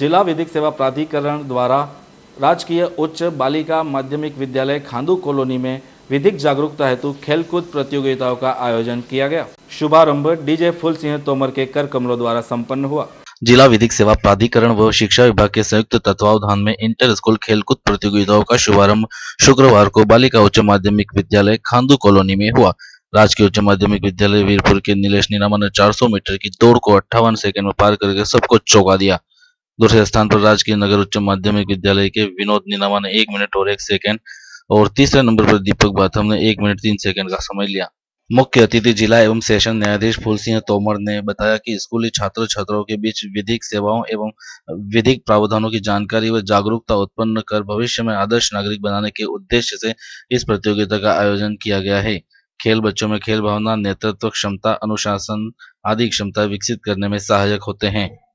जिला विधिक सेवा प्राधिकरण द्वारा राजकीय उच्च बालिका माध्यमिक विद्यालय खांदू कॉलोनी में विधिक जागरूकता हेतु खेलकूद प्रतियोगिताओं का आयोजन किया गया। शुभारंभ डीजे फुल सिंह तोमर के कर कमलों द्वारा संपन्न हुआ। जिला विधिक सेवा प्राधिकरण व शिक्षा विभाग के संयुक्त तत्वावधान में इंटर स्कूल खेलकूद प्रतियोगिताओं का शुभारंभ शुक्रवार को बालिका उच्च माध्यमिक विद्यालय खांदू कॉलोनी में हुआ। राजकीय उच्च माध्यमिक विद्यालय वीरपुर के नीलेश नीनामा ने 400 मीटर की दौड़ को अट्ठावन सेकंड में पार करके सबको चौंका दिया। दूसरे स्थान पर राजकीय नगर उच्च माध्यमिक विद्यालय के विनोद नीनामा ने एक मिनट और एक सेकेंड और तीसरे नंबर पर दीपक बाथम ने एक मिनट तीन सेकंड का समय लिया। मुख्य अतिथि जिला एवं सेशन न्यायाधीश फूल सिंह तोमर ने बताया कि स्कूली छात्र छात्राओं के बीच विधिक सेवाओं एवं विधिक प्रावधानों की जानकारी व जागरूकता उत्पन्न कर भविष्य में आदर्श नागरिक बनाने के उद्देश्य से इस प्रतियोगिता का आयोजन किया गया है। खेल बच्चों में खेल भावना, नेतृत्व क्षमता, अनुशासन आदि क्षमता विकसित करने में सहायक होते हैं।